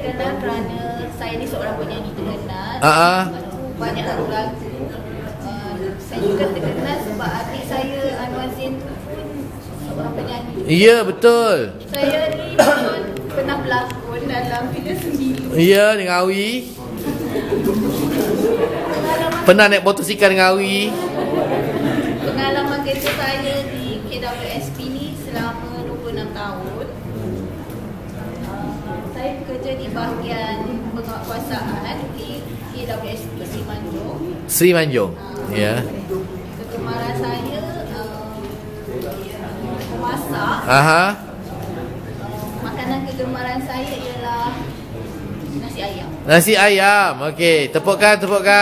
Kenal kerana saya ni seorang penyanyi terkenal. Ah, tu banyak lagu-lagu. Uh, saya juga terkenal sebab adik saya Anwar Zain tu pun seorang penyanyi. Ya, betul. Saya ni pun pernah berlakon dalam filem sendiri. Ya, dengan Awi. Pernah naik motosikal dengan Awi. Pengalaman kerja saya di KWSP ni selama 26 tahun. Bekerja di bahagian penguatkuasaan di KWSP Simanjung. Sri Manjung. Uh, Ya. Kegemaran saya uh, memasak. Aha. Makanan kegemaran saya ialah nasi ayam. Nasi ayam. Okey, tepukkan, tepukkan.